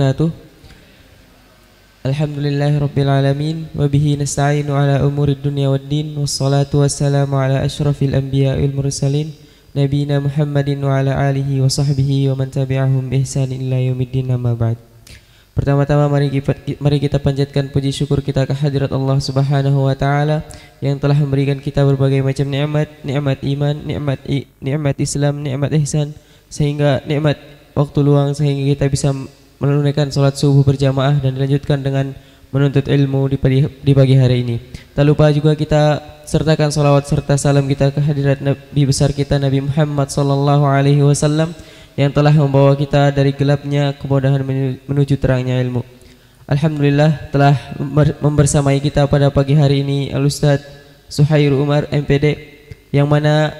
wabarakatuh. Alhamdulillahi rabbil Wabihi nasta'inu ala umuri dunia wad din Wassalatu wassalamu ala ashrafil anbiya wal mursalin Nabina Muhammadin wa ala alihi wa sahbihi wa man tabi'ahum ihsanin ila yaumiddin amma ba'd. Pertama-tama mari mari kita panjatkan puji syukur kita ke hadirat Allah Subhanahu wa taala yang telah memberikan kita berbagai macam nikmat, nikmat iman, nikmat nikmat Islam, nikmat ihsan sehingga nikmat waktu luang sehingga kita bisa menunaikan sholat subuh berjamaah dan dilanjutkan dengan menuntut ilmu di pagi, hari ini. Tak lupa juga kita sertakan salawat serta salam kita ke hadirat Nabi besar kita Nabi Muhammad sallallahu alaihi wasallam yang telah membawa kita dari gelapnya kemudahan menuju terangnya ilmu. Alhamdulillah telah membersamai kita pada pagi hari ini Al Ustaz Suhair Umar MPD yang mana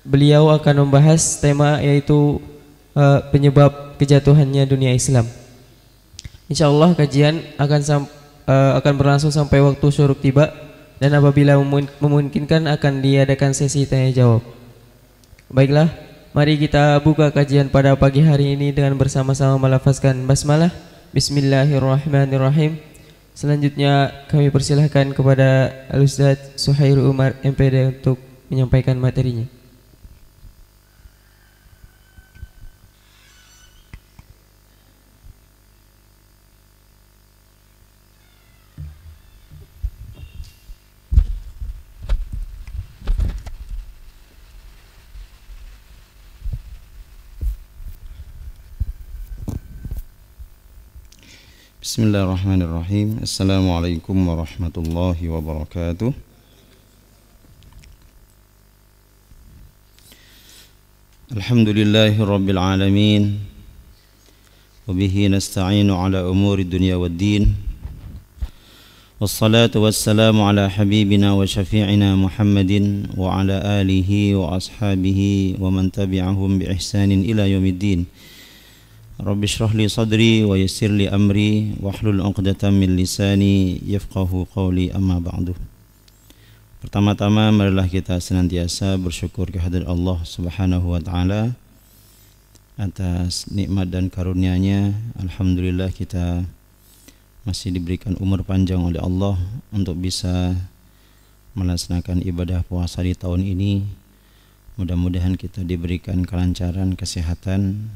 beliau akan membahas tema yaitu uh, penyebab kejatuhannya dunia Islam. Insya Allah kajian akan uh, akan berlangsung sampai waktu syuruk tiba dan apabila memungkinkan akan diadakan sesi tanya jawab. Baiklah, Mari kita buka kajian pada pagi hari ini dengan bersama-sama melafazkan basmalah. Bismillahirrahmanirrahim. Selanjutnya kami persilahkan kepada Al-Ustaz Suhair Umar MPD untuk menyampaikan materinya. بسم الله الرحمن الرحيم السلام عليكم ورحمة الله وبركاته الحمد لله رب العالمين وبه نستعين على أمور الدنيا والدين والصلاة والسلام على حبيبنا وشفيعنا محمد وعلى آله وأصحابه ومن تبعهم بإحسان إلى يوم الدين Rabbi syrah li sadri wa yassir li amri wahlul 'uqdatam min lisani yafqahu qawli amma ba'du. Pertama-tama marilah kita senantiasa bersyukur kehadirat Allah Subhanahu wa taala atas nikmat dan karunia-Nya. Alhamdulillah kita masih diberikan umur panjang oleh Allah untuk bisa melaksanakan ibadah puasa di tahun ini. Mudah-mudahan kita diberikan kelancaran kesehatan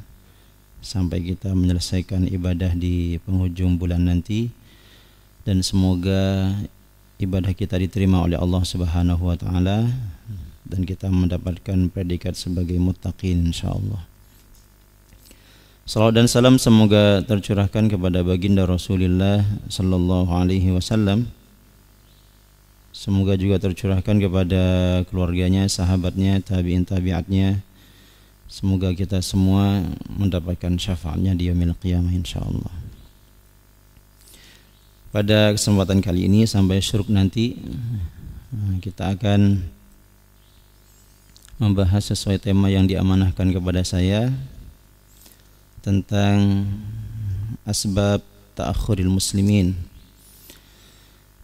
sampai kita menyelesaikan ibadah di penghujung bulan nanti dan semoga ibadah kita diterima oleh Allah Subhanahu wa taala dan kita mendapatkan predikat sebagai muttaqin insyaallah. Salam dan salam semoga tercurahkan kepada baginda Rasulullah sallallahu alaihi wasallam. Semoga juga tercurahkan kepada keluarganya, sahabatnya, tabi'in tabi'atnya, Semoga kita semua mendapatkan syafaatnya di yaumil qiyamah insyaallah. Pada kesempatan kali ini sampai syuruk nanti kita akan membahas sesuai tema yang diamanahkan kepada saya tentang asbab ta'akhuril muslimin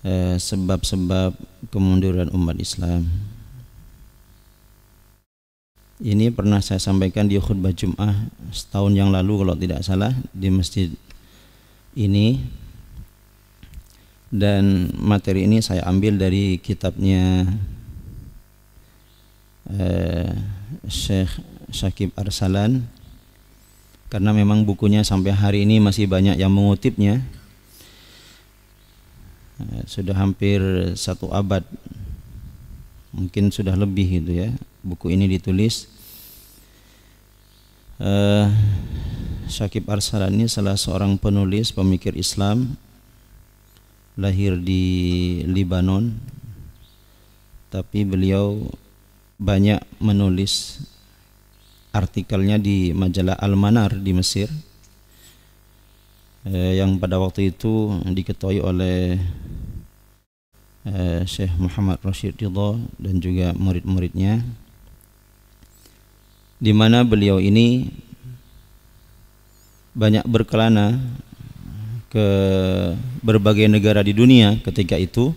eh, sebab-sebab kemunduran umat Islam ini pernah saya sampaikan di khutbah Jum'ah setahun yang lalu kalau tidak salah di masjid ini. Dan materi ini saya ambil dari kitabnya eh, Syekh Syakib Arsalan. Karena memang bukunya sampai hari ini masih banyak yang mengutipnya. Eh, sudah hampir satu abad. Mungkin sudah lebih gitu ya buku ini ditulis uh, Syakib Arsalan ini salah seorang penulis pemikir Islam lahir di Libanon. Tapi beliau banyak menulis artikelnya di majalah Al-Manar di Mesir eh, yang pada waktu itu diketuai oleh eh, Syekh Muhammad Rashid Ridho dan juga murid-muridnya di mana beliau ini banyak berkelana ke berbagai negara di dunia ketika itu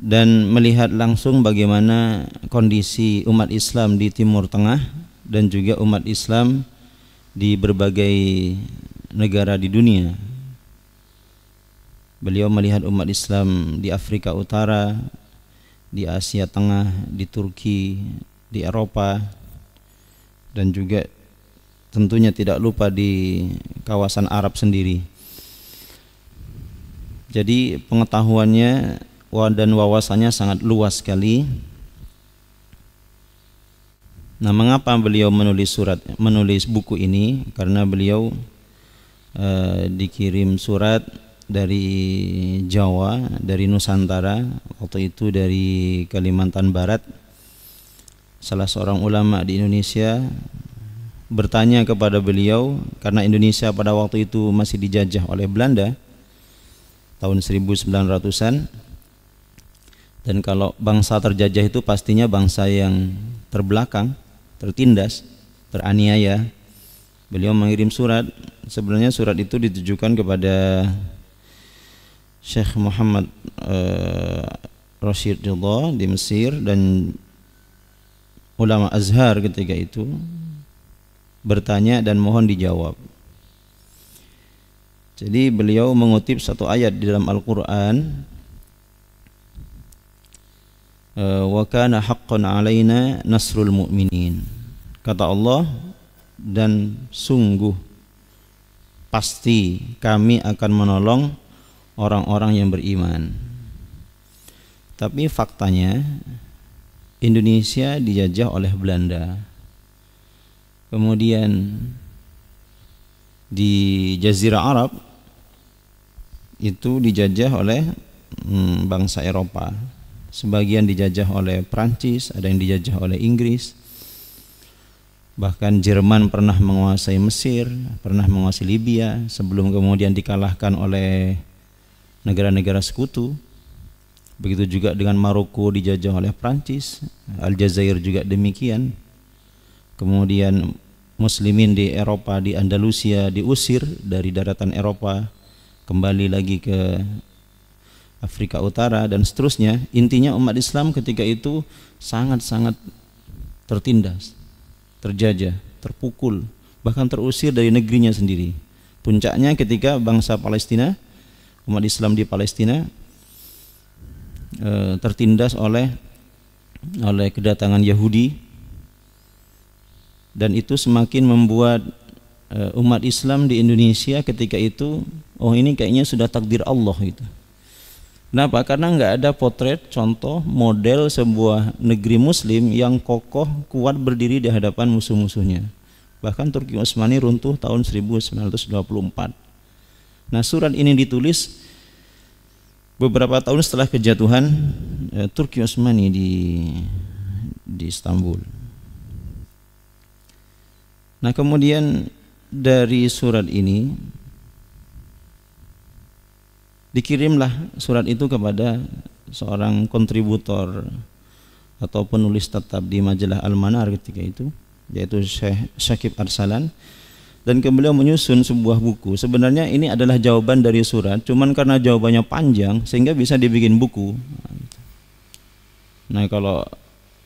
dan melihat langsung bagaimana kondisi umat Islam di Timur Tengah dan juga umat Islam di berbagai negara di dunia. Beliau melihat umat Islam di Afrika Utara, di Asia Tengah, di Turki, di Eropa, dan juga tentunya tidak lupa di kawasan Arab sendiri. Jadi pengetahuannya dan wawasannya sangat luas sekali. Nah, mengapa beliau menulis surat, menulis buku ini? Karena beliau eh, dikirim surat dari Jawa, dari Nusantara, waktu itu dari Kalimantan Barat. Salah seorang ulama di Indonesia bertanya kepada beliau karena Indonesia pada waktu itu masih dijajah oleh Belanda tahun 1900-an dan kalau bangsa terjajah itu pastinya bangsa yang terbelakang, tertindas, teraniaya. Beliau mengirim surat. Sebenarnya surat itu ditujukan kepada Syekh Muhammad uh, Rashid Ridha di Mesir dan ulama Azhar ketika itu bertanya dan mohon dijawab. Jadi beliau mengutip satu ayat di dalam Al-Qur'an eh, wa kana haqqan alaina nasrul mu'minin. Kata Allah dan sungguh pasti kami akan menolong orang-orang yang beriman. Tapi faktanya Indonesia dijajah oleh Belanda. Kemudian di Jazirah Arab itu dijajah oleh hmm, bangsa Eropa. Sebagian dijajah oleh Prancis, ada yang dijajah oleh Inggris. Bahkan Jerman pernah menguasai Mesir, pernah menguasai Libya sebelum kemudian dikalahkan oleh negara-negara sekutu. Begitu juga dengan Maroko dijajah oleh Prancis, Aljazair juga demikian. Kemudian muslimin di Eropa di Andalusia diusir dari daratan Eropa kembali lagi ke Afrika Utara dan seterusnya intinya umat Islam ketika itu sangat-sangat tertindas terjajah terpukul bahkan terusir dari negerinya sendiri puncaknya ketika bangsa Palestina umat Islam di Palestina e, tertindas oleh oleh kedatangan Yahudi dan itu semakin membuat uh, umat Islam di Indonesia ketika itu oh ini kayaknya sudah takdir Allah itu. Kenapa? Karena nggak ada potret contoh model sebuah negeri Muslim yang kokoh kuat berdiri di hadapan musuh-musuhnya. Bahkan Turki Utsmani runtuh tahun 1924. Nah surat ini ditulis beberapa tahun setelah kejatuhan eh, Turki Utsmani di di Istanbul. Nah kemudian dari surat ini dikirimlah surat itu kepada seorang kontributor atau penulis tetap di majalah Al-Manar ketika itu yaitu Syekh Syakib Arsalan dan kemudian menyusun sebuah buku. Sebenarnya ini adalah jawaban dari surat cuman karena jawabannya panjang sehingga bisa dibikin buku. Nah kalau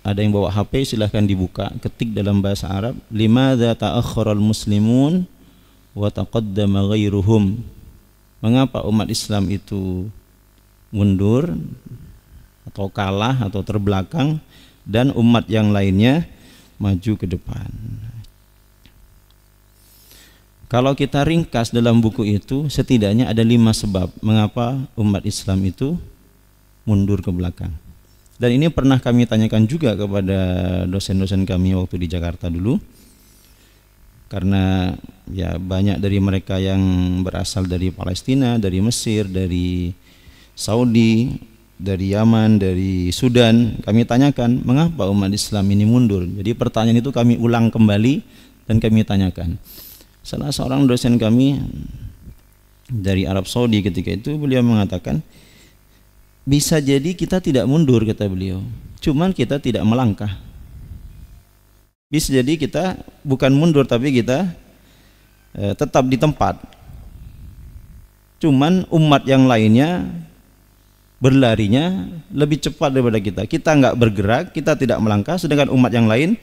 ada yang bawa HP silahkan dibuka ketik dalam bahasa Arab limadza ta'akhkharal muslimun wa taqaddama ghairuhum. Mengapa umat Islam itu mundur atau kalah atau terbelakang dan umat yang lainnya maju ke depan kalau kita ringkas dalam buku itu setidaknya ada lima sebab mengapa umat Islam itu mundur ke belakang dan ini pernah kami tanyakan juga kepada dosen-dosen kami waktu di Jakarta dulu. Karena ya banyak dari mereka yang berasal dari Palestina, dari Mesir, dari Saudi, dari Yaman, dari Sudan. Kami tanyakan, mengapa umat Islam ini mundur? Jadi pertanyaan itu kami ulang kembali dan kami tanyakan. Salah seorang dosen kami dari Arab Saudi ketika itu beliau mengatakan, bisa jadi kita tidak mundur kata beliau. Cuman kita tidak melangkah. Bisa jadi kita bukan mundur tapi kita eh, tetap di tempat. Cuman umat yang lainnya berlarinya lebih cepat daripada kita. Kita nggak bergerak kita tidak melangkah sedangkan umat yang lain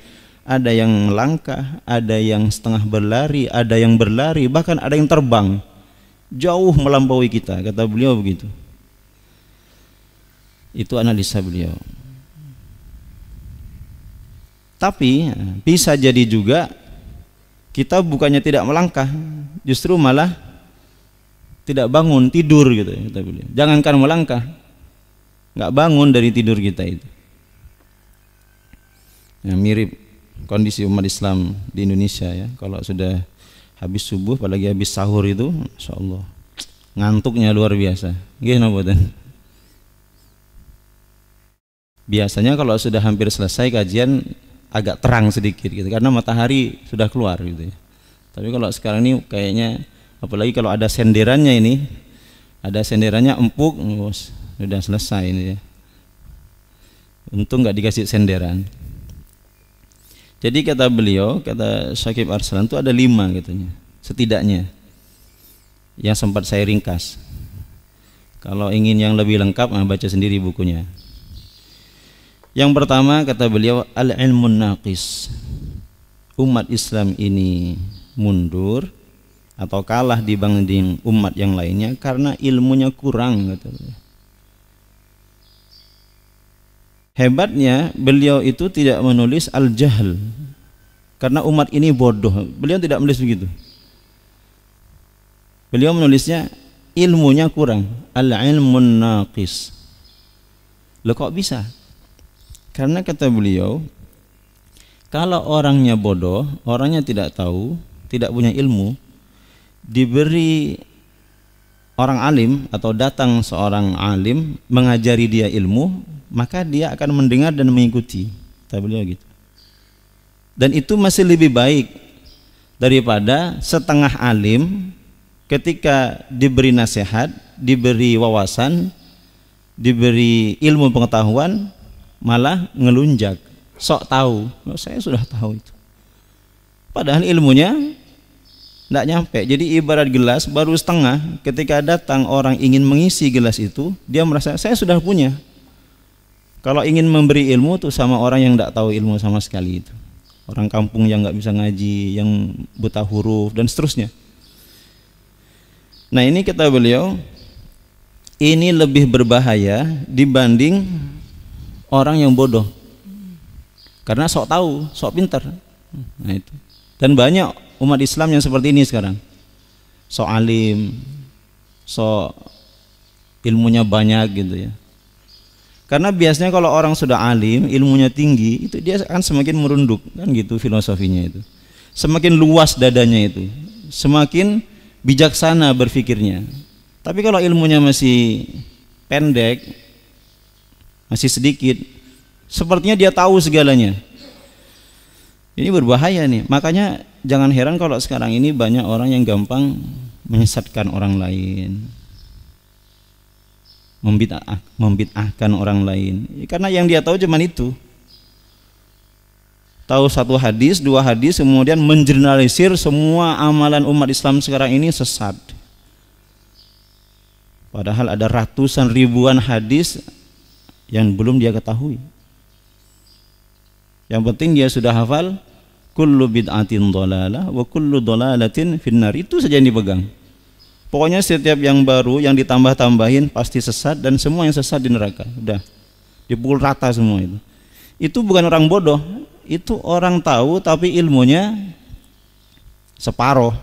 ada yang melangkah, ada yang setengah berlari, ada yang berlari, bahkan ada yang terbang. Jauh melampaui kita, kata beliau begitu. Itu analisa beliau. Tapi bisa jadi juga kita bukannya tidak melangkah, justru malah tidak bangun, tidur gitu kata beliau. Jangankan melangkah, nggak bangun dari tidur kita itu. Ya, mirip kondisi umat Islam di Indonesia ya. Kalau sudah habis subuh, apalagi habis sahur itu, insya Allah ngantuknya luar biasa. Gimana? Biasanya kalau sudah hampir selesai kajian agak terang sedikit gitu karena matahari sudah keluar gitu ya. Tapi kalau sekarang ini kayaknya apalagi kalau ada senderannya ini ada senderannya empuk, sudah selesai ini ya untung nggak dikasih senderan jadi kata beliau kata Syakib Arslan itu ada lima katanya setidaknya. Yang sempat saya ringkas. Kalau ingin yang lebih lengkap baca sendiri bukunya. Yang pertama kata beliau al ilmun naqis. Umat Islam ini mundur atau kalah dibanding umat yang lainnya karena ilmunya kurang kata Hebatnya beliau itu tidak menulis al-jahl karena umat ini bodoh. Beliau tidak menulis begitu. Beliau menulisnya ilmunya kurang, al-ilmun naqis. Loh kok bisa? Karena kata beliau, kalau orangnya bodoh, orangnya tidak tahu, tidak punya ilmu, diberi orang alim atau datang seorang alim mengajari dia ilmu, maka dia akan mendengar dan mengikuti. Kata beliau gitu. Dan itu masih lebih baik daripada setengah alim ketika diberi nasihat, diberi wawasan, diberi ilmu pengetahuan malah ngelunjak, sok tahu. Oh, saya sudah tahu itu. Padahal ilmunya tidak nyampe. Jadi ibarat gelas baru setengah. Ketika datang orang ingin mengisi gelas itu, dia merasa saya sudah punya. Kalau ingin memberi ilmu tuh sama orang yang tidak tahu ilmu sama sekali itu. Orang kampung yang nggak bisa ngaji, yang buta huruf dan seterusnya. Nah ini kata beliau, ini lebih berbahaya dibanding orang yang bodoh. Karena sok tahu, sok pintar. Nah itu. Dan banyak umat Islam yang seperti ini sekarang. Sok alim, sok ilmunya banyak gitu ya karena biasanya kalau orang sudah alim, ilmunya tinggi, itu dia akan semakin merunduk, kan gitu filosofinya itu. Semakin luas dadanya itu, semakin bijaksana berpikirnya. Tapi kalau ilmunya masih pendek, masih sedikit, sepertinya dia tahu segalanya. Ini berbahaya nih. Makanya jangan heran kalau sekarang ini banyak orang yang gampang menyesatkan orang lain, membid'ah, membid'ahkan orang lain. Karena yang dia tahu cuma itu. Tahu satu hadis dua hadis kemudian menjernalisir semua amalan umat Islam sekarang ini sesat. Padahal ada ratusan ribuan hadis yang belum dia ketahui. Yang penting dia sudah hafal kullu bid'atin dhalalah wa kullu dhalalatin finnar. Itu saja yang dipegang Pokoknya setiap yang baru yang ditambah-tambahin pasti sesat dan semua yang sesat di neraka. Udah. Dipukul rata semua itu. Itu bukan orang bodoh, itu orang tahu tapi ilmunya separoh.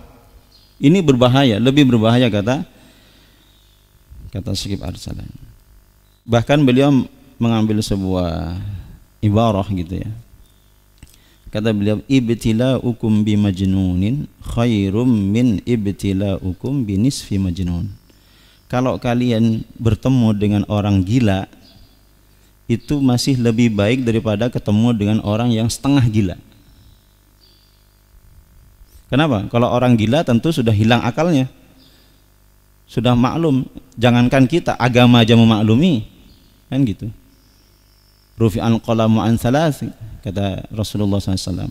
Ini berbahaya, lebih berbahaya kata kata Syekh Arsalan. Bahkan beliau mengambil sebuah ibarah gitu ya Kata beliau ibtila'ukum bi majnunin khairum min ibtila'ukum bi nisfi majnun. Kalau kalian bertemu dengan orang gila itu masih lebih baik daripada ketemu dengan orang yang setengah gila. Kenapa? Kalau orang gila tentu sudah hilang akalnya. Sudah maklum, jangankan kita agama aja memaklumi. Kan gitu. Rufi'an qalamu an salas kata Rasulullah SAW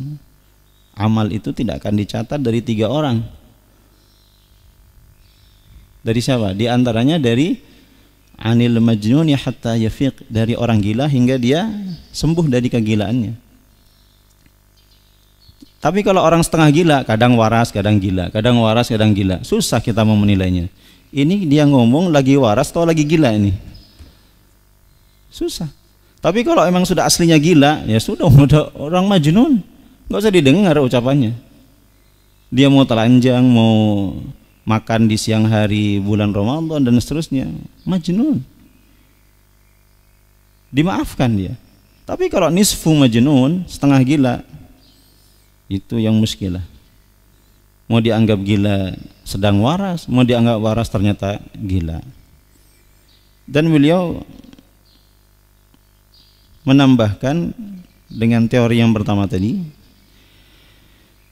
amal itu tidak akan dicatat dari tiga orang dari siapa? di antaranya dari anil majnun ya hatta yafiq dari orang gila hingga dia sembuh dari kegilaannya Tapi kalau orang setengah gila, kadang waras, kadang gila, kadang waras, kadang gila. Susah kita mau menilainya. Ini dia ngomong lagi waras atau lagi gila ini. Susah. Tapi kalau emang sudah aslinya gila, ya sudah udah orang majnun. Nggak usah didengar ucapannya. Dia mau telanjang, mau makan di siang hari bulan Ramadan dan seterusnya. Majnun. Dimaafkan dia. Tapi kalau nisfu majnun, setengah gila, itu yang muskilah mau dianggap gila sedang waras mau dianggap waras ternyata gila dan beliau menambahkan dengan teori yang pertama tadi.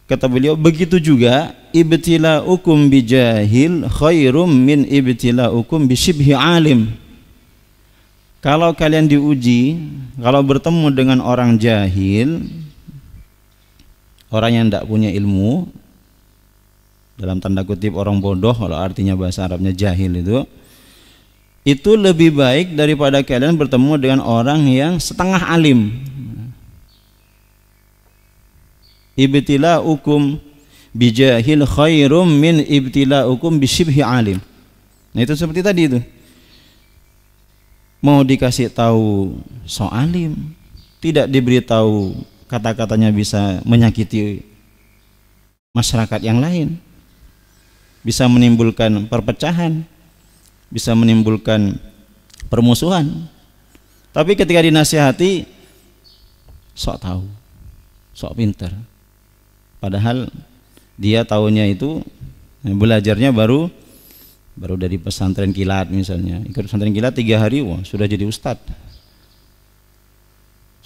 Kata beliau begitu juga ibtila ukum bijahil khairum min ibtila ukum bishibhi alim. Kalau kalian diuji kalau bertemu dengan orang jahil orang yang tidak punya ilmu dalam tanda kutip orang bodoh kalau artinya bahasa Arabnya jahil itu itu lebih baik daripada kalian bertemu dengan orang yang setengah alim. Ibtila ukum bijahil khairum min ibtila ukum bisibhi alim. Nah itu seperti tadi itu. Mau dikasih tahu soalim tidak diberitahu kata-katanya bisa menyakiti masyarakat yang lain bisa menimbulkan perpecahan bisa menimbulkan permusuhan. Tapi ketika dinasihati sok tahu sok pinter. Padahal dia tahunya itu belajarnya baru baru dari pesantren kilat misalnya. Ikut pesantren kilat tiga hari wah sudah jadi ustadz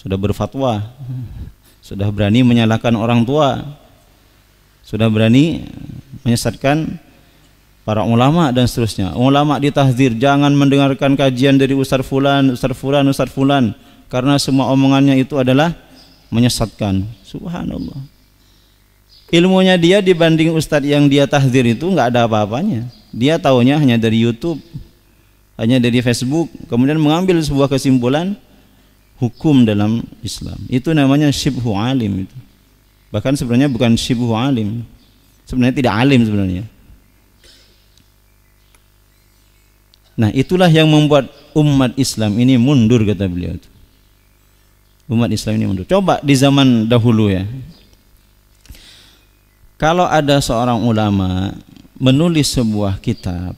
sudah berfatwa, sudah berani menyalahkan orang tua, sudah berani menyesatkan para ulama dan seterusnya. Ulama ditahdir jangan mendengarkan kajian dari Ustaz fulan, Ustaz fulan, Ustaz fulan karena semua omongannya itu adalah menyesatkan. Subhanallah. Ilmunya dia dibanding ustadz yang dia tahdir itu nggak ada apa-apanya. Dia tahunya hanya dari YouTube, hanya dari Facebook, kemudian mengambil sebuah kesimpulan hukum dalam Islam. Itu namanya syibhu alim itu. Bahkan sebenarnya bukan syibhu alim. Sebenarnya tidak alim sebenarnya. Nah, itulah yang membuat umat Islam ini mundur kata beliau itu. Umat Islam ini mundur. Coba di zaman dahulu ya. Kalau ada seorang ulama menulis sebuah kitab,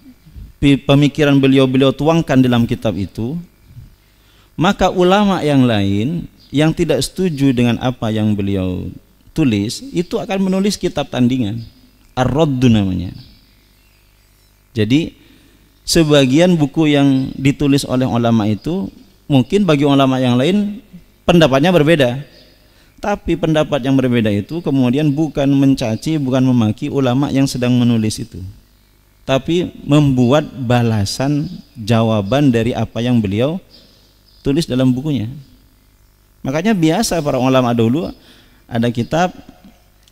pemikiran beliau-beliau tuangkan dalam kitab itu, maka ulama yang lain yang tidak setuju dengan apa yang beliau tulis itu akan menulis kitab tandingan ar-raddu namanya jadi sebagian buku yang ditulis oleh ulama itu mungkin bagi ulama yang lain pendapatnya berbeda tapi pendapat yang berbeda itu kemudian bukan mencaci bukan memaki ulama yang sedang menulis itu tapi membuat balasan jawaban dari apa yang beliau tulis dalam bukunya. Makanya biasa para ulama dulu ada kitab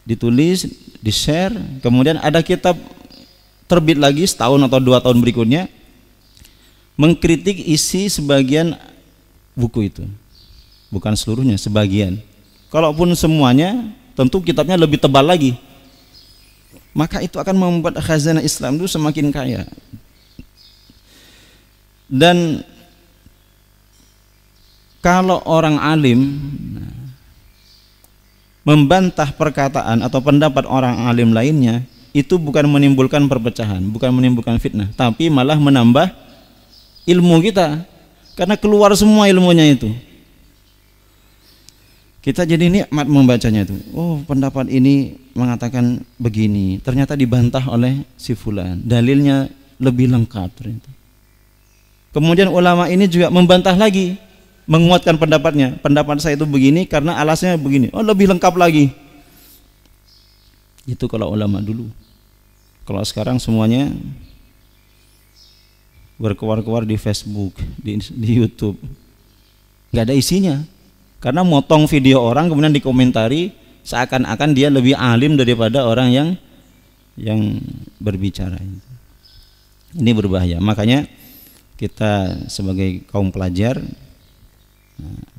ditulis, di-share, kemudian ada kitab terbit lagi setahun atau dua tahun berikutnya mengkritik isi sebagian buku itu. Bukan seluruhnya, sebagian. Kalaupun semuanya, tentu kitabnya lebih tebal lagi. Maka itu akan membuat khazanah Islam itu semakin kaya. Dan kalau orang alim membantah perkataan atau pendapat orang alim lainnya itu bukan menimbulkan perpecahan, bukan menimbulkan fitnah, tapi malah menambah ilmu kita karena keluar semua ilmunya itu. Kita jadi nikmat membacanya itu. Oh, pendapat ini mengatakan begini, ternyata dibantah oleh si fulan. Dalilnya lebih lengkap ternyata. Kemudian ulama ini juga membantah lagi menguatkan pendapatnya. Pendapat saya itu begini karena alasnya begini. Oh, lebih lengkap lagi. Itu kalau ulama dulu. Kalau sekarang semuanya berkeluar-keluar di Facebook, di, di YouTube. nggak ada isinya. Karena motong video orang kemudian dikomentari seakan-akan dia lebih alim daripada orang yang yang berbicara Ini berbahaya. Makanya kita sebagai kaum pelajar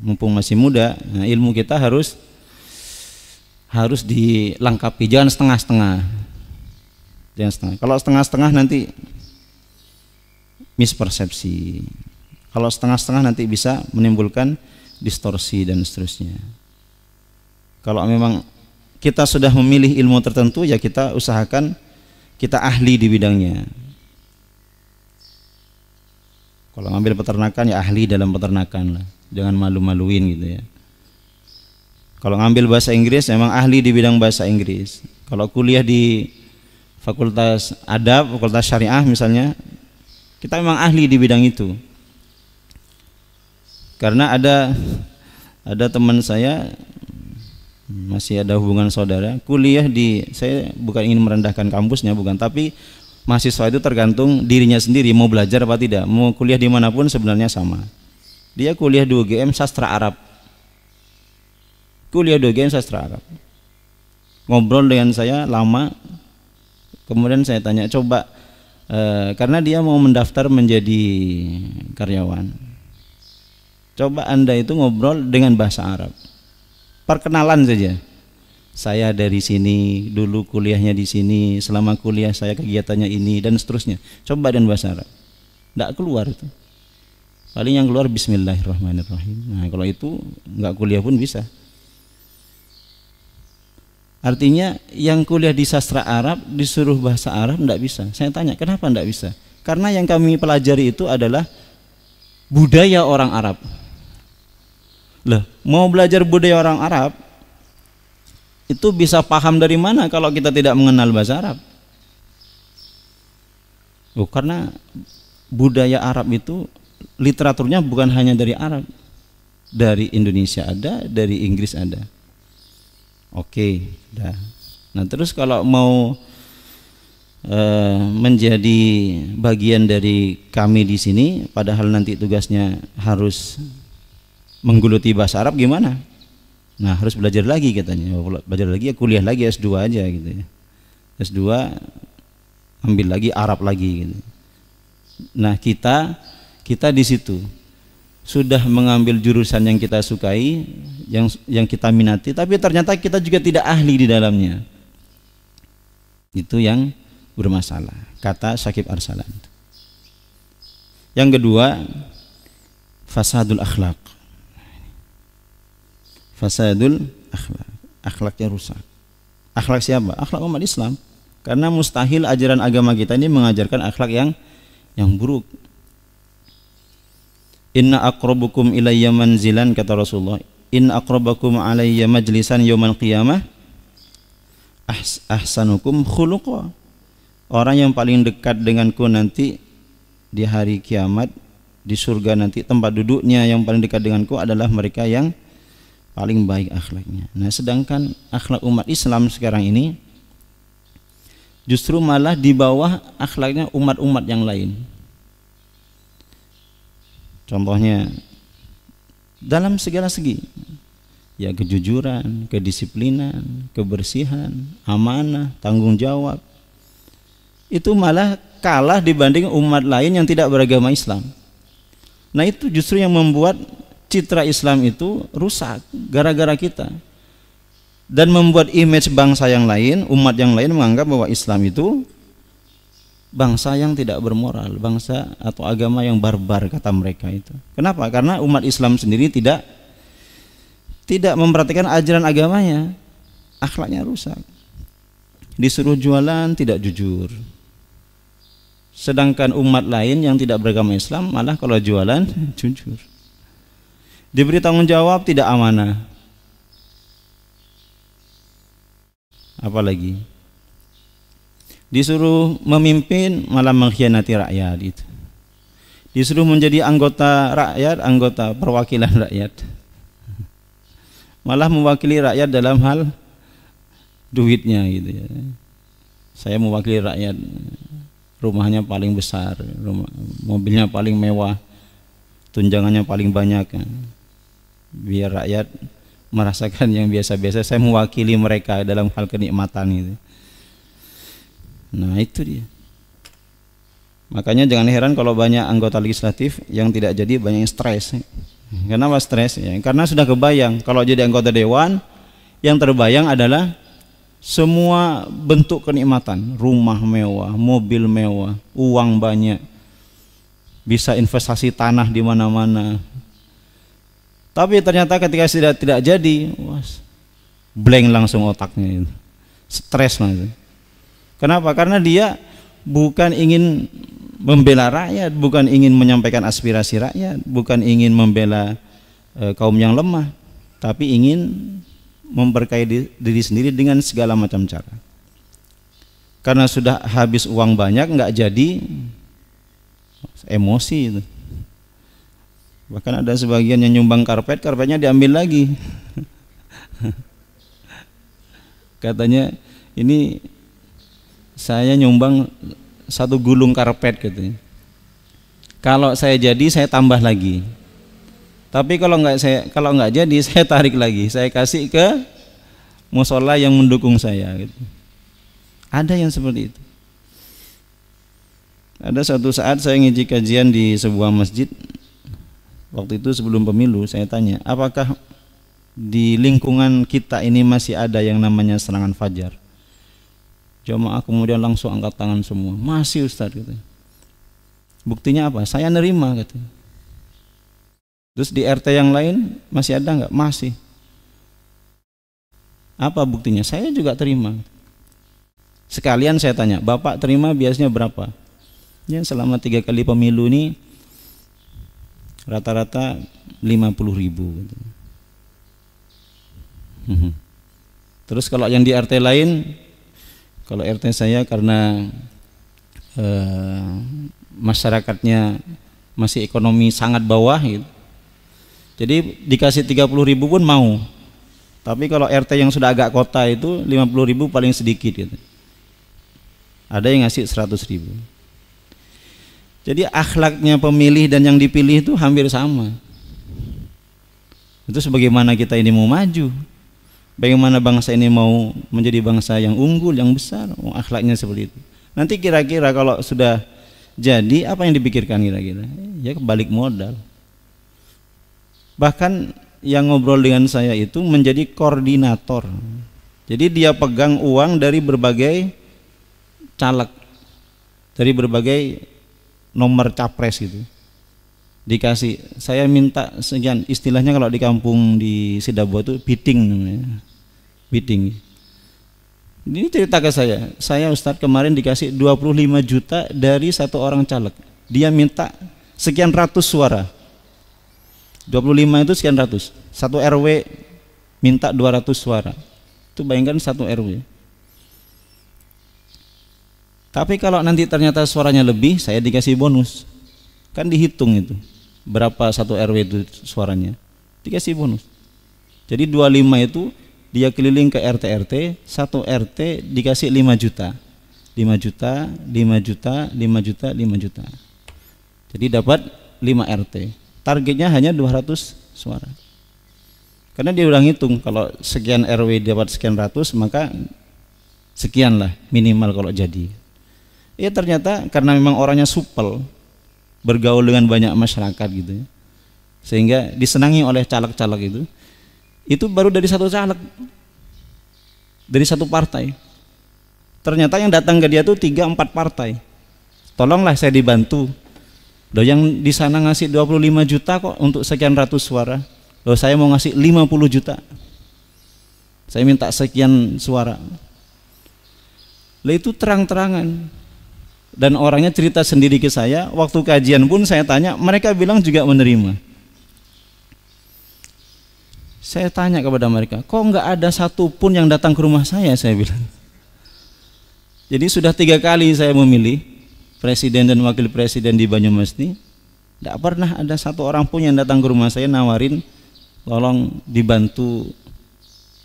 mumpung masih muda nah, ilmu kita harus harus dilengkapi, jangan setengah-setengah. Jangan setengah. Kalau setengah-setengah nanti mispersepsi. Kalau setengah-setengah nanti bisa menimbulkan distorsi dan seterusnya. Kalau memang kita sudah memilih ilmu tertentu ya kita usahakan kita ahli di bidangnya. Kalau ngambil peternakan ya ahli dalam peternakan lah. Jangan malu-maluin gitu ya. Kalau ngambil bahasa Inggris memang ahli di bidang bahasa Inggris. Kalau kuliah di fakultas adab, fakultas syariah misalnya, kita memang ahli di bidang itu. Karena ada ada teman saya masih ada hubungan saudara kuliah di saya bukan ingin merendahkan kampusnya bukan tapi mahasiswa itu tergantung dirinya sendiri mau belajar apa tidak mau kuliah di mana pun sebenarnya sama dia kuliah di UGM sastra Arab kuliah UGM sastra Arab ngobrol dengan saya lama kemudian saya tanya coba eh, karena dia mau mendaftar menjadi karyawan Coba Anda itu ngobrol dengan bahasa Arab. Perkenalan saja. Saya dari sini, dulu kuliahnya di sini, selama kuliah saya kegiatannya ini dan seterusnya. Coba dengan bahasa Arab. Tidak keluar itu. Paling yang keluar Bismillahirrahmanirrahim. Nah kalau itu nggak kuliah pun bisa. Artinya yang kuliah di sastra Arab disuruh bahasa Arab tidak bisa. Saya tanya kenapa tidak bisa? Karena yang kami pelajari itu adalah budaya orang Arab. Loh, mau belajar budaya orang Arab itu bisa paham dari mana kalau kita tidak mengenal bahasa Arab? Oh, karena budaya Arab itu literaturnya bukan hanya dari Arab. Dari Indonesia ada, dari Inggris ada. Oke, dah. Nah, terus kalau mau e, menjadi bagian dari kami di sini padahal nanti tugasnya harus menggeluti bahasa Arab gimana? Nah harus belajar lagi katanya, belajar lagi ya kuliah lagi S2 aja gitu ya. S2 ambil lagi Arab lagi gitu. Nah kita kita di situ sudah mengambil jurusan yang kita sukai, yang yang kita minati, tapi ternyata kita juga tidak ahli di dalamnya. Itu yang bermasalah, kata Syakib Arsalan. Yang kedua, fasadul akhlak. Fasadul akhlak. Akhlaknya rusak. Akhlak siapa? Akhlak umat Islam. Karena mustahil ajaran agama kita ini mengajarkan akhlak yang yang buruk inna akrabukum ilayya manzilan kata Rasulullah in akrabakum alayya majlisan yawmal qiyamah ahsanukum khuluqa orang yang paling dekat denganku nanti di hari kiamat di surga nanti tempat duduknya yang paling dekat denganku adalah mereka yang paling baik akhlaknya. Nah, sedangkan akhlak umat Islam sekarang ini justru malah di bawah akhlaknya umat-umat yang lain. Contohnya dalam segala segi ya kejujuran, kedisiplinan, kebersihan, amanah, tanggung jawab. Itu malah kalah dibanding umat lain yang tidak beragama Islam. Nah, itu justru yang membuat citra Islam itu rusak gara-gara kita dan membuat image bangsa yang lain, umat yang lain menganggap bahwa Islam itu bangsa yang tidak bermoral, bangsa atau agama yang barbar kata mereka itu. Kenapa? Karena umat Islam sendiri tidak tidak memperhatikan ajaran agamanya, akhlaknya rusak. Disuruh jualan tidak jujur. Sedangkan umat lain yang tidak beragama Islam malah kalau jualan jujur diberi tanggung jawab tidak amanah apalagi disuruh memimpin malah mengkhianati rakyat itu disuruh menjadi anggota rakyat anggota perwakilan rakyat. Malah mewakili rakyat dalam hal duitnya gitu ya. Saya mewakili rakyat rumahnya paling besar rumah, mobilnya paling mewah tunjangannya paling banyak biar rakyat merasakan yang biasa-biasa saya mewakili mereka dalam hal kenikmatan itu nah itu dia makanya jangan heran kalau banyak anggota legislatif yang tidak jadi banyak yang stres kenapa stres ya karena sudah kebayang kalau jadi anggota dewan yang terbayang adalah semua bentuk kenikmatan, rumah mewah, mobil mewah, uang banyak, bisa investasi tanah di mana-mana. Tapi ternyata ketika sudah tidak jadi, was, blank langsung otaknya itu. Stres langsung. Kenapa? Karena dia bukan ingin membela rakyat, bukan ingin menyampaikan aspirasi rakyat, bukan ingin membela e, kaum yang lemah, tapi ingin memberkahi diri sendiri dengan segala macam cara. Karena sudah habis uang banyak nggak jadi emosi itu. Bahkan ada sebagian yang nyumbang karpet, karpetnya diambil lagi. Katanya ini saya nyumbang satu gulung karpet gitu. Kalau saya jadi saya tambah lagi. Tapi kalau nggak saya kalau nggak jadi saya tarik lagi, saya kasih ke musola yang mendukung saya. Gitu. Ada yang seperti itu. Ada suatu saat saya ngiji kajian di sebuah masjid. Waktu itu sebelum pemilu saya tanya, apakah di lingkungan kita ini masih ada yang namanya serangan fajar? Jamaah kemudian langsung angkat tangan semua. Masih Ustaz gitu. Buktinya apa? Saya nerima katanya. Terus di RT yang lain masih ada nggak? Masih. Apa buktinya? Saya juga terima. Sekalian saya tanya, Bapak terima biasanya berapa? Ya selama tiga kali pemilu ini rata-rata 50 ribu. Gitu. Terus kalau yang di RT lain, kalau RT saya karena eh, masyarakatnya masih ekonomi sangat bawah gitu, jadi dikasih 30 ribu pun mau. Tapi kalau RT yang sudah agak kota itu 50 ribu paling sedikit gitu. Ada yang ngasih 100 ribu. Jadi akhlaknya pemilih dan yang dipilih itu hampir sama. Itu sebagaimana kita ini mau maju. Bagaimana bangsa ini mau menjadi bangsa yang unggul, yang besar, oh, akhlaknya seperti itu. Nanti kira-kira kalau sudah jadi apa yang dipikirkan kira-kira? Ya kebalik modal. Bahkan yang ngobrol dengan saya itu menjadi koordinator. Jadi dia pegang uang dari berbagai caleg, dari berbagai nomor capres gitu. Dikasih, saya minta sekian, istilahnya kalau di kampung di Sidabo itu bidding namanya. Bidding. Ini cerita ke saya, saya Ustadz kemarin dikasih 25 juta dari satu orang caleg. Dia minta sekian ratus suara 25 itu sekian ratus. Satu RW minta 200 suara. Itu bayangkan satu RW. Tapi kalau nanti ternyata suaranya lebih, saya dikasih bonus. Kan dihitung itu. Berapa satu RW itu suaranya. Dikasih bonus. Jadi 25 itu dia keliling ke RT-RT, satu RT dikasih 5 juta. 5 juta, 5 juta, 5 juta, 5 juta. Jadi dapat 5 RT targetnya hanya 200 suara karena dia udah ngitung kalau sekian RW dapat sekian ratus maka sekian lah minimal kalau jadi ya ternyata karena memang orangnya supel bergaul dengan banyak masyarakat gitu ya sehingga disenangi oleh caleg-caleg itu itu baru dari satu caleg dari satu partai ternyata yang datang ke dia tuh tiga empat partai tolonglah saya dibantu Loh yang di sana ngasih 25 juta kok untuk sekian ratus suara. Loh saya mau ngasih 50 juta. Saya minta sekian suara. Loh itu terang-terangan. Dan orangnya cerita sendiri ke saya, waktu kajian pun saya tanya, mereka bilang juga menerima. Saya tanya kepada mereka, kok nggak ada satupun yang datang ke rumah saya? Saya bilang. Jadi sudah tiga kali saya memilih, presiden dan wakil presiden di Banyumas ini tidak pernah ada satu orang pun yang datang ke rumah saya nawarin tolong dibantu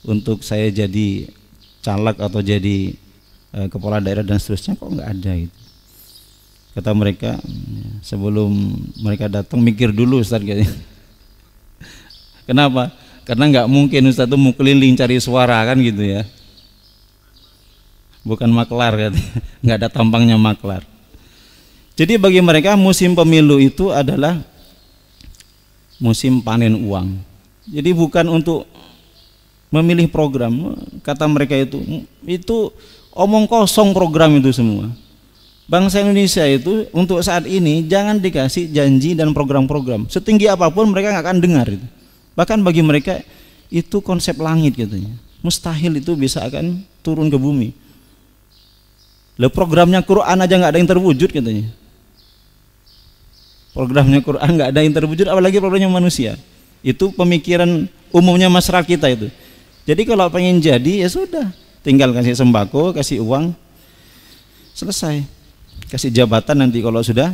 untuk saya jadi caleg atau jadi uh, kepala daerah dan seterusnya kok nggak ada itu kata mereka sebelum mereka datang mikir dulu Ustaz katanya. Kenapa? Karena nggak mungkin Ustaz itu mau keliling cari suara kan gitu ya. Bukan maklar nggak ada tampangnya maklar. Jadi bagi mereka musim pemilu itu adalah musim panen uang. Jadi bukan untuk memilih program. Kata mereka itu itu omong kosong program itu semua bangsa Indonesia itu untuk saat ini jangan dikasih janji dan program-program. Setinggi apa pun mereka nggak akan dengar itu. Bahkan bagi mereka itu konsep langit katanya. Mustahil itu bisa akan turun ke bumi. Lalu programnya Quran aja nggak ada yang terwujud katanya. Programnya Quran nggak ada yang terwujud apalagi programnya manusia. Itu pemikiran umumnya masyarakat kita itu. Jadi kalau pengen jadi ya sudah, tinggal kasih sembako, kasih uang, selesai. Kasih jabatan nanti kalau sudah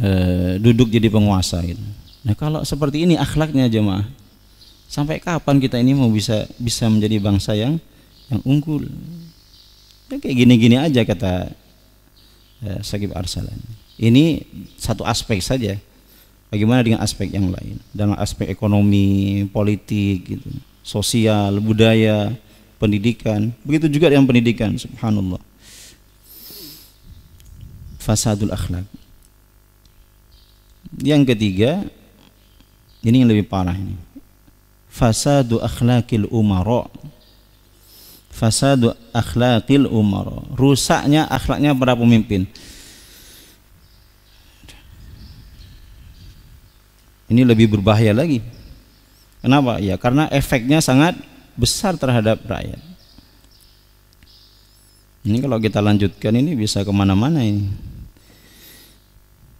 e, duduk jadi penguasa gitu. Nah kalau seperti ini akhlaknya jemaah, sampai kapan kita ini mau bisa bisa menjadi bangsa yang yang unggul? Ya kayak gini-gini aja kata e, Sakib Arsalan. Ini satu aspek saja. Bagaimana dengan aspek yang lain? Dalam aspek ekonomi, politik gitu sosial, budaya, pendidikan. Begitu juga dengan pendidikan, subhanallah. Fasadul akhlak. Yang ketiga, ini yang lebih parah ini. Fasadu akhlakil umara. Fasadu akhlakil umara. Rusaknya akhlaknya para pemimpin. Ini lebih berbahaya lagi Kenapa? Ya karena efeknya sangat besar terhadap rakyat. Ini kalau kita lanjutkan ini bisa ke mana-mana ini.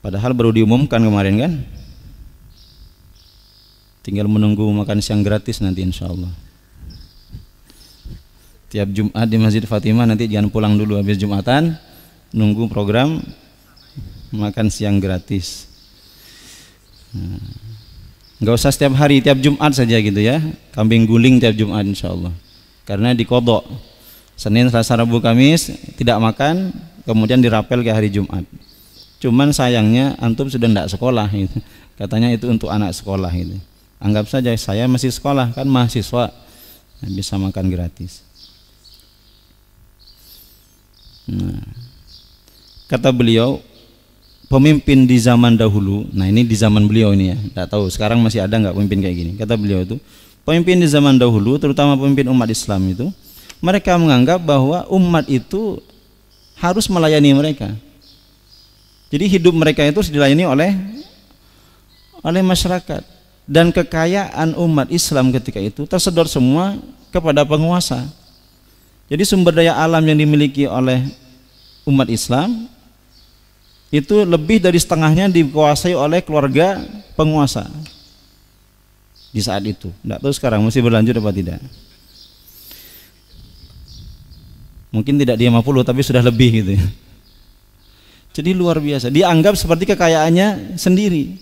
Padahal baru diumumkan kemarin kan. Tinggal menunggu makan siang gratis nanti insya Allah. Tiap Jumat di Masjid Fatimah nanti jangan pulang dulu habis Jumatan. Nunggu program makan siang gratis. Nah. Enggak usah setiap hari, tiap Jumat saja gitu ya. Kambing guling tiap Jumat insya Allah. Karena dikodok. Senin, Selasa, Rabu, Kamis tidak makan, kemudian dirapel ke hari Jumat. Cuman sayangnya antum sudah tidak sekolah gitu. Katanya itu untuk anak sekolah itu. Anggap saja saya masih sekolah kan mahasiswa bisa makan gratis. Nah, kata beliau pemimpin di zaman dahulu, nah ini di zaman beliau ini ya, tidak tahu sekarang masih ada nggak pemimpin kayak gini. Kata beliau itu, pemimpin di zaman dahulu, terutama pemimpin umat Islam itu, mereka menganggap bahwa umat itu harus melayani mereka. Jadi hidup mereka itu dilayani oleh oleh masyarakat dan kekayaan umat Islam ketika itu tersedot semua kepada penguasa. Jadi sumber daya alam yang dimiliki oleh umat Islam itu lebih dari setengahnya dikuasai oleh keluarga penguasa di saat itu. Tidak tahu sekarang masih berlanjut apa tidak. Mungkin tidak di 50 tapi sudah lebih gitu ya. Jadi luar biasa. Dianggap seperti kekayaannya sendiri.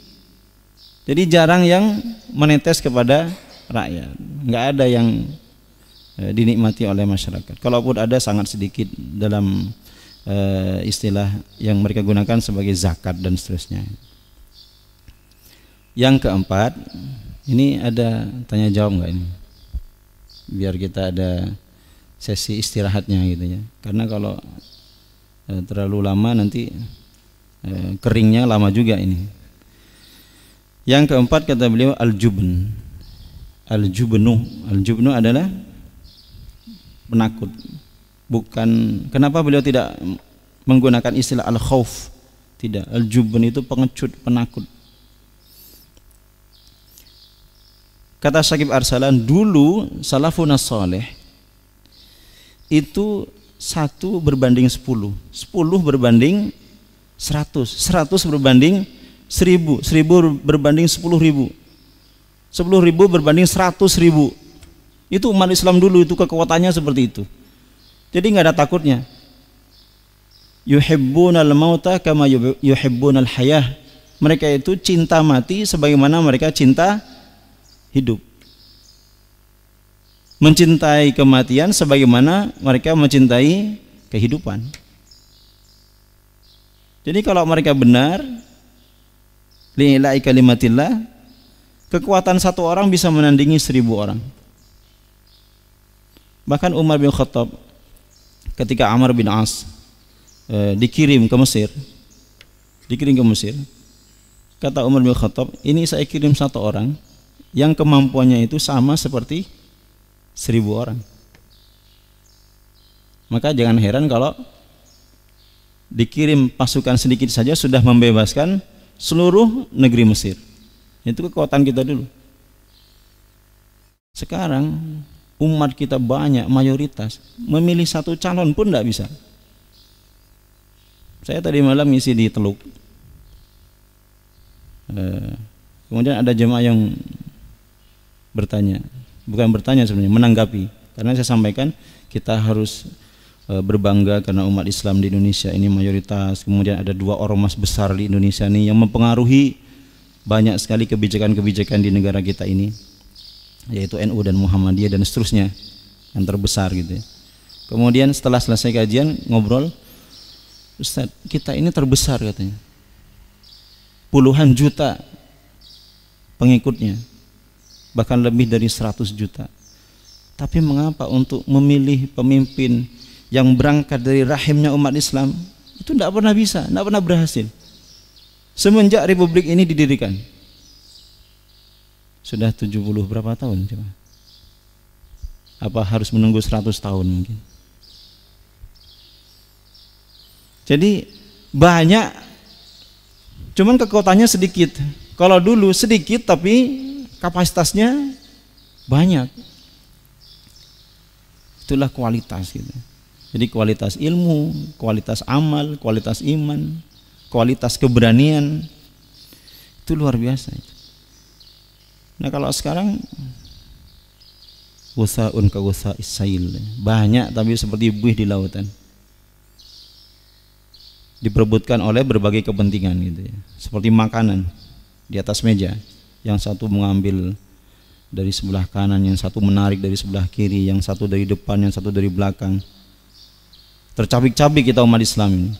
Jadi jarang yang menetes kepada rakyat. Nggak ada yang eh, dinikmati oleh masyarakat. Kalaupun ada sangat sedikit dalam uh, istilah yang mereka gunakan sebagai zakat dan seterusnya. Yang keempat, ini ada tanya jawab nggak ini? Biar kita ada sesi istirahatnya gitu ya. Karena kalau uh, terlalu lama nanti uh, keringnya lama juga ini. Yang keempat kata beliau al-jubn. Al-jubnu. Al-jubnu adalah penakut bukan kenapa beliau tidak menggunakan istilah al khauf tidak al jubun itu pengecut penakut kata Syakib Arsalan dulu salafun saleh itu satu berbanding sepuluh sepuluh berbanding seratus seratus berbanding seribu seribu berbanding sepuluh ribu sepuluh ribu berbanding seratus ribu itu umat Islam dulu itu kekuatannya seperti itu jadi nggak ada takutnya. Yuhibbunal mauta kama yuhibbunal hayah. Mereka itu cinta mati sebagaimana mereka cinta hidup. Mencintai kematian sebagaimana mereka mencintai kehidupan. Jadi kalau mereka benar lillahi kalimatillah kekuatan satu orang bisa menandingi seribu orang. Bahkan Umar bin Khattab ketika Amr bin As e, dikirim ke Mesir dikirim ke Mesir kata Umar bin Khattab ini saya kirim satu orang yang kemampuannya itu sama seperti seribu orang. Maka jangan heran kalau dikirim pasukan sedikit saja sudah membebaskan seluruh negeri Mesir. Itu kekuatan kita dulu. Sekarang umat kita banyak mayoritas memilih satu calon pun tidak bisa. Saya tadi malam ngisi di Teluk. Eh, kemudian ada jemaah yang bertanya bukan bertanya sebenarnya menanggapi karena saya sampaikan kita harus eh, berbangga karena umat Islam di Indonesia ini mayoritas kemudian ada dua ormas besar di Indonesia ini yang mempengaruhi banyak sekali kebijakan-kebijakan di negara kita ini yaitu NU dan Muhammadiyah dan seterusnya yang terbesar gitu ya. Kemudian setelah selesai kajian ngobrol, Ustaz, kita ini terbesar katanya. Puluhan juta pengikutnya. Bahkan lebih dari 100 juta. Tapi mengapa untuk memilih pemimpin yang berangkat dari rahimnya umat Islam itu tidak pernah bisa, tidak pernah berhasil. Semenjak republik ini didirikan, sudah 70 berapa tahun coba? Apa harus menunggu 100 tahun mungkin? Jadi banyak cuman kekuatannya sedikit. Kalau dulu sedikit tapi kapasitasnya banyak. Itulah kualitas gitu. Jadi kualitas ilmu, kualitas amal, kualitas iman, kualitas keberanian itu luar biasa. Nah kalau sekarang Wusaun ka wusa isail Banyak tapi seperti buih di lautan Diperebutkan oleh berbagai kepentingan gitu ya Seperti makanan Di atas meja Yang satu mengambil dari sebelah kanan Yang satu menarik dari sebelah kiri Yang satu dari depan, yang satu dari belakang Tercabik-cabik kita umat Islam ini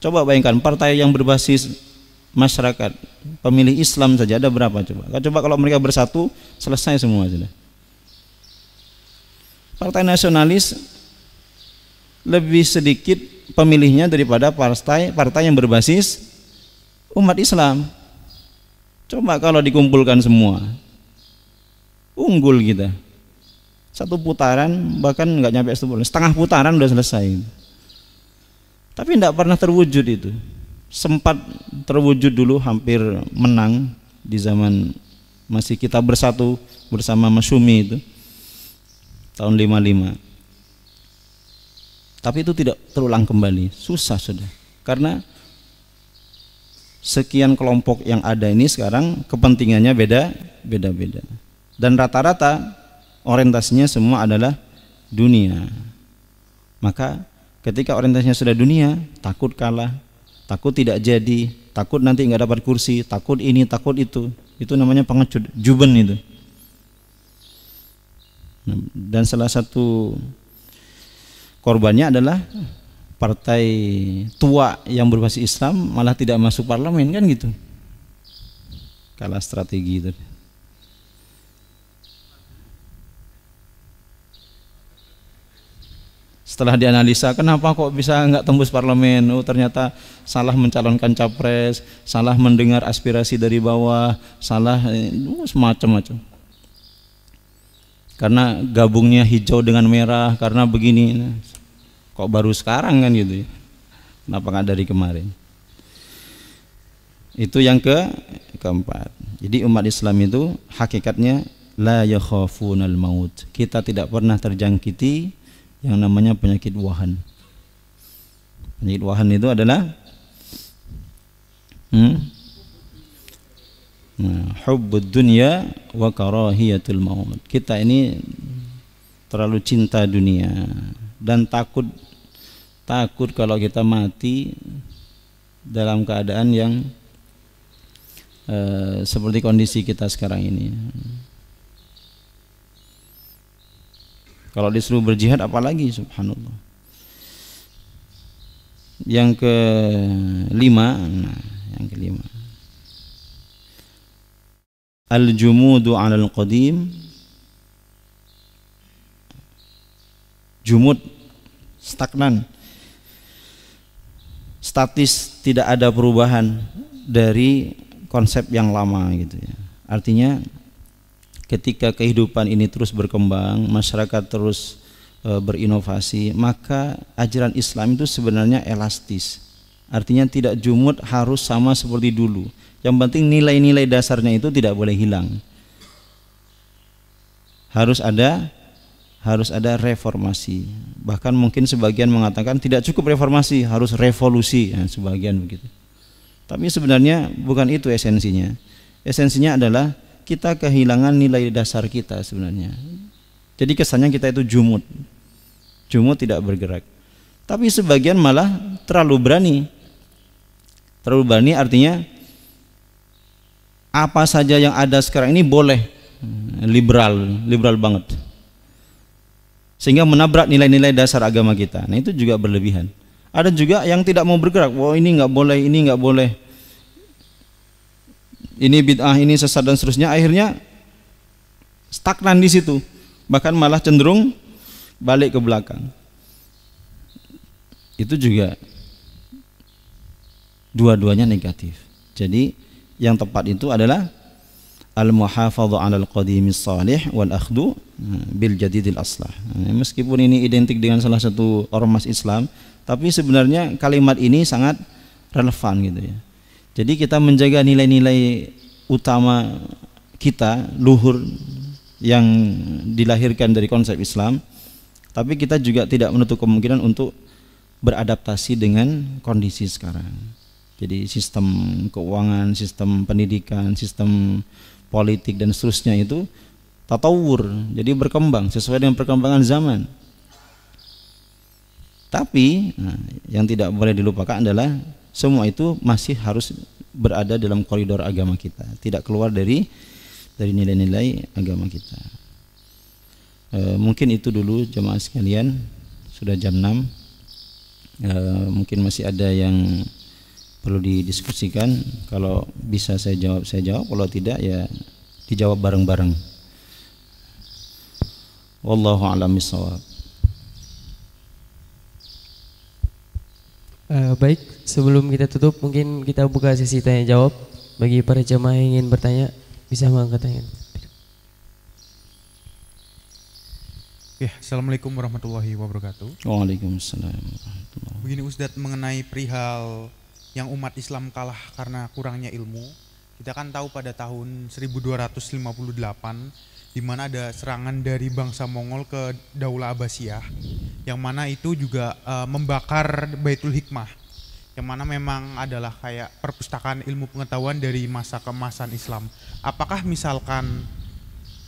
Coba bayangkan partai yang berbasis masyarakat pemilih Islam saja ada berapa coba? Coba kalau mereka bersatu selesai semua sudah. Partai nasionalis lebih sedikit pemilihnya daripada partai partai yang berbasis umat Islam. Coba kalau dikumpulkan semua. Unggul kita. Satu putaran bahkan nggak nyampe setengah putaran udah selesai. Tapi tidak pernah terwujud itu. Sempat terwujud dulu hampir menang di zaman masih kita bersatu bersama Masumi itu tahun 55 tapi itu tidak terulang kembali. Susah sudah. Karena sekian kelompok yang ada ini sekarang kepentingannya beda beda beda dan rata-rata orientasinya semua adalah dunia maka ketika orientasinya sudah dunia takut kalah takut tidak jadi, takut nanti nggak dapat kursi, takut ini, takut itu. Itu namanya pengecut, juben itu. Dan salah satu korbannya adalah partai tua yang berbasis Islam malah tidak masuk parlemen kan gitu. Kalah strategi itu. setelah dianalisa kenapa kok bisa nggak tembus parlemen oh ternyata salah mencalonkan capres salah mendengar aspirasi dari bawah salah eh, semacam-macam karena gabungnya hijau dengan merah karena begini nah, kok baru sekarang kan gitu ya? Kenapa nggak dari kemarin? Itu yang ke keempat. Jadi umat Islam itu hakikatnya la yakhafunal maut kita tidak pernah terjangkiti yang namanya penyakit wahan. Penyakit wahan itu adalah hmm, nah, hubbud dunya wa karahiyatul maut. Kita ini terlalu cinta dunia dan takut takut kalau kita mati dalam keadaan yang uh, seperti kondisi kita sekarang ini. Kalau disuruh berjihad apalagi subhanallah. Yang kelima, nah, yang kelima. Al-jumudu 'alal qadim jumud stagnan statis tidak ada perubahan dari konsep yang lama gitu ya artinya ketika kehidupan ini terus berkembang, masyarakat terus e, berinovasi, maka ajaran Islam itu sebenarnya elastis. Artinya tidak jumud harus sama seperti dulu. Yang penting nilai-nilai dasarnya itu tidak boleh hilang. Harus ada harus ada reformasi. Bahkan mungkin sebagian mengatakan tidak cukup reformasi, harus revolusi, ya, sebagian begitu. Tapi sebenarnya bukan itu esensinya. Esensinya adalah kita kehilangan nilai dasar kita sebenarnya. Jadi kesannya kita itu jumut. Jumut tidak bergerak. Tapi sebagian malah terlalu berani. Terlalu berani artinya apa saja yang ada sekarang ini boleh liberal, liberal banget sehingga menabrak nilai-nilai dasar agama kita. Nah itu juga berlebihan. Ada juga yang tidak mau bergerak. Wah ini nggak boleh, ini nggak boleh. Ini bid'ah, ini sesat dan seterusnya. Akhirnya stagnan di situ. Bahkan malah cenderung balik ke belakang. Itu juga dua-duanya negatif. Jadi yang tepat itu adalah al-muhafadhu 'ala al-qadimi salih wal akhdhu nah, bil jadidil aslah. Nah, meskipun ini identik dengan salah satu ormas Islam, tapi sebenarnya kalimat ini sangat relevan gitu ya. Jadi kita menjaga nilai-nilai utama kita luhur yang dilahirkan dari konsep Islam, tapi kita juga tidak menutup kemungkinan untuk beradaptasi dengan kondisi sekarang. Jadi sistem keuangan, sistem pendidikan, sistem politik dan seterusnya itu tatawur, jadi berkembang sesuai dengan perkembangan zaman. Tapi nah, yang tidak boleh dilupakan adalah semua itu masih harus berada dalam koridor agama kita, tidak keluar dari dari nilai-nilai agama kita. E, mungkin itu dulu jemaah sekalian, sudah jam 6. E, mungkin masih ada yang perlu didiskusikan. Kalau bisa saya jawab saya jawab. Kalau tidak ya dijawab bareng-bareng. Wallahu a'lam bishawab uh, baik sebelum kita tutup mungkin kita buka sesi tanya jawab bagi para jemaah yang ingin bertanya bisa mengangkat tangan. Ya, Assalamualaikum warahmatullahi wabarakatuh. Waalaikumsalam Begini Ustadz mengenai perihal yang umat Islam kalah karena kurangnya ilmu. Kita kan tahu pada tahun 1258 di mana ada serangan dari bangsa Mongol ke Daulah Abbasiyah yang mana itu juga uh, membakar Baitul Hikmah yang mana memang adalah kayak perpustakaan ilmu pengetahuan dari masa kemasan Islam. Apakah misalkan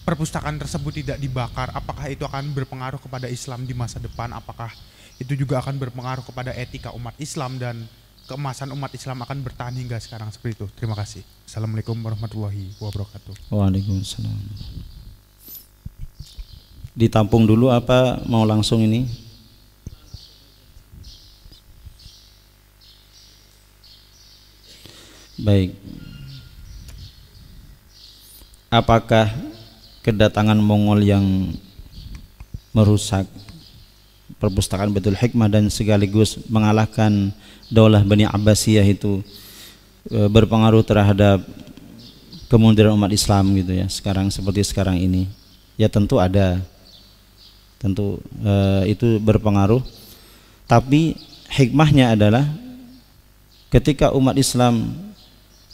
perpustakaan tersebut tidak dibakar, apakah itu akan berpengaruh kepada Islam di masa depan? Apakah itu juga akan berpengaruh kepada etika umat Islam dan keemasan umat Islam akan bertahan hingga sekarang seperti itu. Terima kasih. Assalamualaikum warahmatullahi wabarakatuh. Waalaikumsalam. Ditampung dulu apa mau langsung ini? Baik. Apakah kedatangan Mongol yang merusak perpustakaan Betul Hikmah dan sekaligus mengalahkan daulah Bani Abbasiyah itu e, berpengaruh terhadap kemunduran umat Islam gitu ya sekarang seperti sekarang ini. Ya tentu ada tentu e, itu berpengaruh. Tapi hikmahnya adalah ketika umat Islam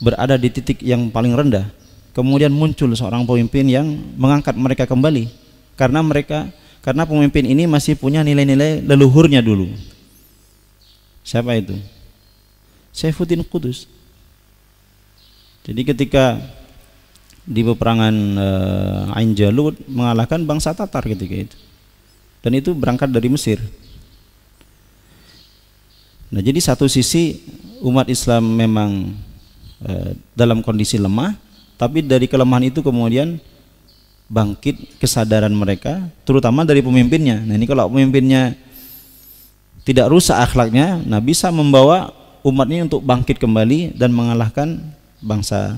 berada di titik yang paling rendah kemudian muncul seorang pemimpin yang mengangkat mereka kembali karena mereka karena pemimpin ini masih punya nilai-nilai leluhurnya dulu Siapa itu? Saifuddin Qudus. Jadi ketika di peperangan uh, Ain Jalut mengalahkan bangsa Tatar ketika itu. Dan itu berangkat dari Mesir. Nah, jadi satu sisi umat Islam memang uh, dalam kondisi lemah, tapi dari kelemahan itu kemudian bangkit kesadaran mereka, terutama dari pemimpinnya. Nah, ini kalau pemimpinnya tidak rusak akhlaknya, nah bisa membawa umat ini untuk bangkit kembali dan mengalahkan bangsa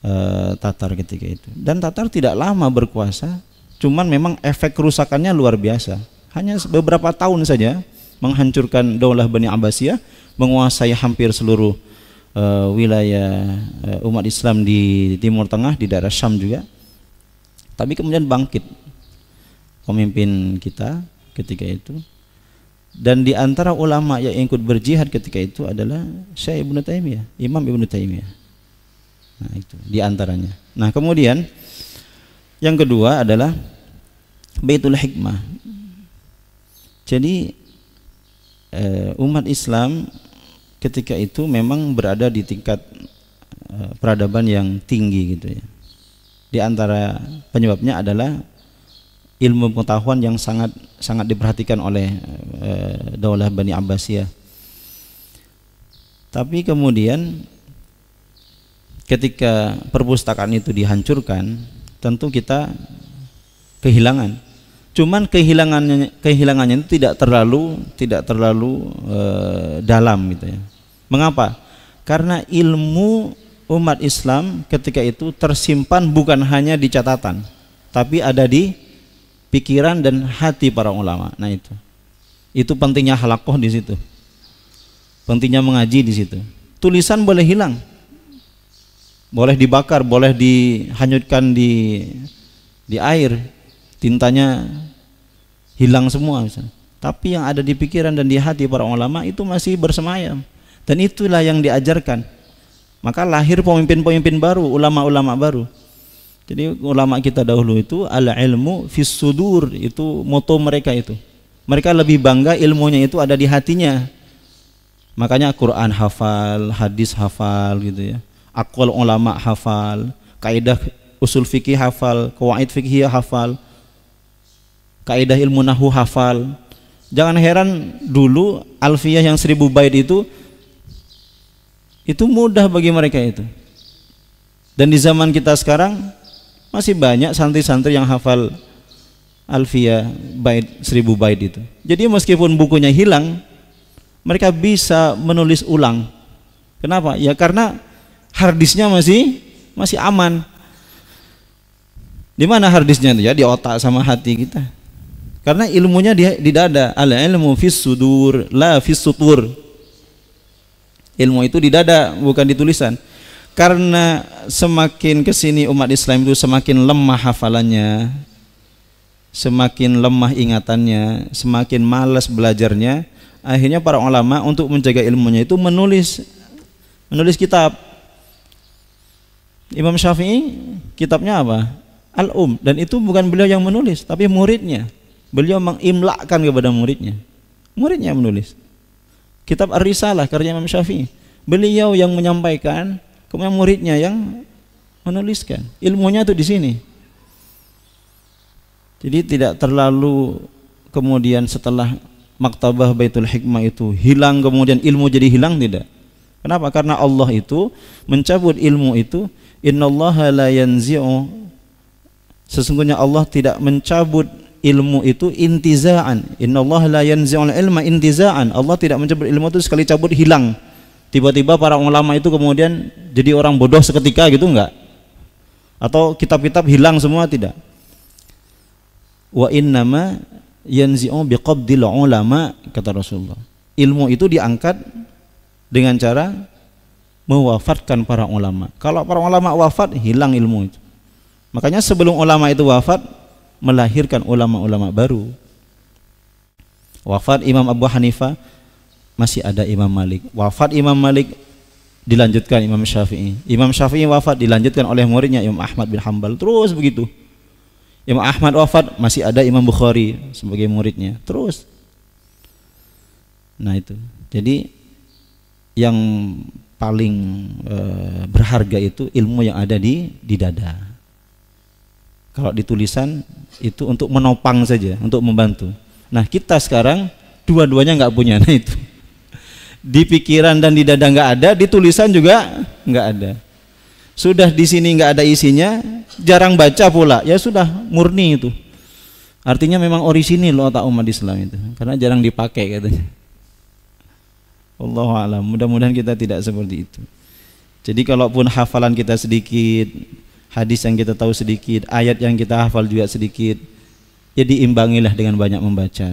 e, Tatar ketika itu. Dan Tatar tidak lama berkuasa, cuman memang efek kerusakannya luar biasa. Hanya beberapa tahun saja menghancurkan Daulah Bani Abbasiyah, menguasai hampir seluruh e, wilayah e, umat Islam di Timur Tengah, di daerah Syam juga. Tapi kemudian bangkit pemimpin kita ketika itu dan di antara ulama yang ikut berjihad ketika itu adalah Syekh Ibnu Taimiyah, Imam Ibnu Taimiyah. Nah, itu di antaranya. Nah, kemudian yang kedua adalah Baitul Hikmah. Jadi eh, umat Islam ketika itu memang berada di tingkat eh, peradaban yang tinggi gitu ya. Di antara penyebabnya adalah ilmu pengetahuan yang sangat sangat diperhatikan oleh eh, Daulah Bani Abbasiyah. Tapi kemudian ketika perpustakaan itu dihancurkan, tentu kita kehilangan. Cuman kehilangannya kehilangannya itu tidak terlalu tidak terlalu eh, dalam gitu ya. Mengapa? Karena ilmu umat Islam ketika itu tersimpan bukan hanya di catatan, tapi ada di pikiran dan hati para ulama. Nah itu. Itu pentingnya halakoh di situ. Pentingnya mengaji di situ. Tulisan boleh hilang. Boleh dibakar, boleh dihanyutkan di di air. Tintanya hilang semua misalnya. Tapi yang ada di pikiran dan di hati para ulama itu masih bersemayam. Dan itulah yang diajarkan. Maka lahir pemimpin-pemimpin baru, ulama-ulama baru. Jadi ulama kita dahulu itu al ilmu fis sudur itu moto mereka itu. Mereka lebih bangga ilmunya itu ada di hatinya. Makanya Quran hafal, hadis hafal gitu ya. Akwal ulama hafal, kaidah usul fikih hafal, kawaid fikih hafal, kaidah ilmu nahu hafal. Jangan heran dulu alfiyah yang seribu bait itu itu mudah bagi mereka itu. Dan di zaman kita sekarang masih banyak santri-santri yang hafal Alfia bait seribu bait itu. Jadi meskipun bukunya hilang, mereka bisa menulis ulang. Kenapa? Ya karena harddisknya masih masih aman. Di mana harddisknya itu ya? Di otak sama hati kita. Karena ilmunya di, di dada. Al ilmu fis sudur, la fis sutur. Ilmu itu di dada, bukan di tulisan. Karena semakin ke sini umat Islam itu semakin lemah hafalannya semakin lemah ingatannya semakin malas belajarnya akhirnya para ulama untuk menjaga ilmunya itu menulis menulis kitab. Imam Syafi'i kitabnya apa? Al-Um. Dan itu bukan beliau yang menulis tapi muridnya. Beliau mengimlakkan kepada muridnya. Muridnya menulis kitab Ar-Risalah karya Imam Syafi'i. Beliau yang menyampaikan kemudian muridnya yang menuliskan. Ilmunya itu di sini. Jadi tidak terlalu kemudian setelah maktabah Baitul Hikmah itu hilang kemudian ilmu jadi hilang tidak. Kenapa? Karena Allah itu mencabut ilmu itu innallaha la yanzi'u. Sesungguhnya Allah tidak mencabut ilmu itu intizaan. Innallaha la yanzi'ul ilma intizaan. Allah tidak mencabut ilmu itu sekali cabut hilang. Tiba-tiba para ulama itu kemudian jadi orang bodoh seketika gitu enggak? Atau kitab-kitab hilang semua tidak? Wa innama yanzi'u biqabdil ulama kata Rasulullah. Ilmu itu diangkat dengan cara mewafatkan para ulama. Kalau para ulama wafat hilang ilmu itu. Makanya sebelum ulama itu wafat melahirkan ulama-ulama baru wafat Imam Abu Hanifah masih ada Imam Malik. Wafat Imam Malik dilanjutkan Imam Syafi'i. Imam Syafi'i wafat dilanjutkan oleh muridnya Imam Ahmad bin Hambal. Terus begitu. Imam Ahmad wafat masih ada Imam Bukhari sebagai muridnya. Terus. Nah itu. Jadi yang paling e, berharga itu ilmu yang ada di di dada. Kalau di tulisan itu untuk menopang saja, untuk membantu. Nah kita sekarang dua-duanya nggak punya, nah itu di pikiran dan di dada nggak ada, di tulisan juga nggak ada. Sudah di sini nggak ada isinya, jarang baca pula, ya sudah murni itu. Artinya memang orisinil otak umat Islam itu, karena jarang dipakai katanya. Allah alam, mudah-mudahan kita tidak seperti itu. Jadi kalaupun hafalan kita sedikit, hadis yang kita tahu sedikit, ayat yang kita hafal juga sedikit, ya diimbangilah dengan banyak membaca.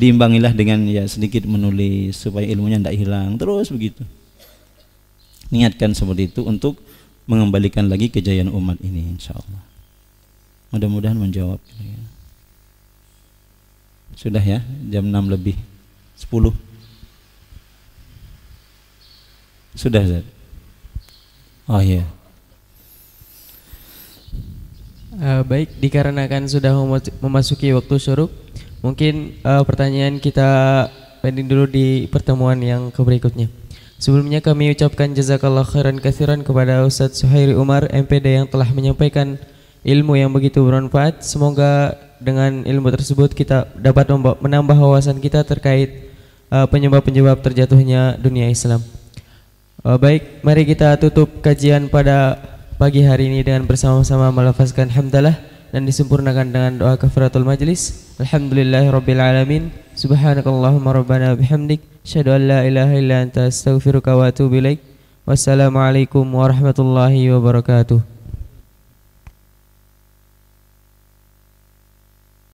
Diimbangilah dengan ya sedikit menulis supaya ilmunya tidak hilang terus begitu. Niatkan seperti itu untuk mengembalikan lagi kejayaan umat ini insya Allah mudah-mudahan menjawab. Sudah ya jam 6 lebih 10 sudah Zat? Oh iya uh, baik dikarenakan sudah memasuki waktu syuruk mungkin uh, pertanyaan kita pending dulu di pertemuan yang berikutnya Sebelumnya kami ucapkan jazakallah khairan kathiran kepada Ustadz Suhairi Umar MPD yang telah menyampaikan ilmu yang begitu bermanfaat. Semoga dengan ilmu tersebut kita dapat menambah wawasan kita terkait uh, penyebab-penyebab uh, terjatuhnya dunia Islam. Uh, baik, mari kita tutup kajian pada pagi hari ini dengan bersama-sama melafazkan hamdalah dan disempurnakan dengan doa kafaratul majlis. Alhamdulillahirabbil alamin. Subhanakallahumma rabbana bihamdik asyhadu an la ilaha illa anta astaghfiruka wa atubu ilaik. Wassalamualaikum warahmatullahi wabarakatuh.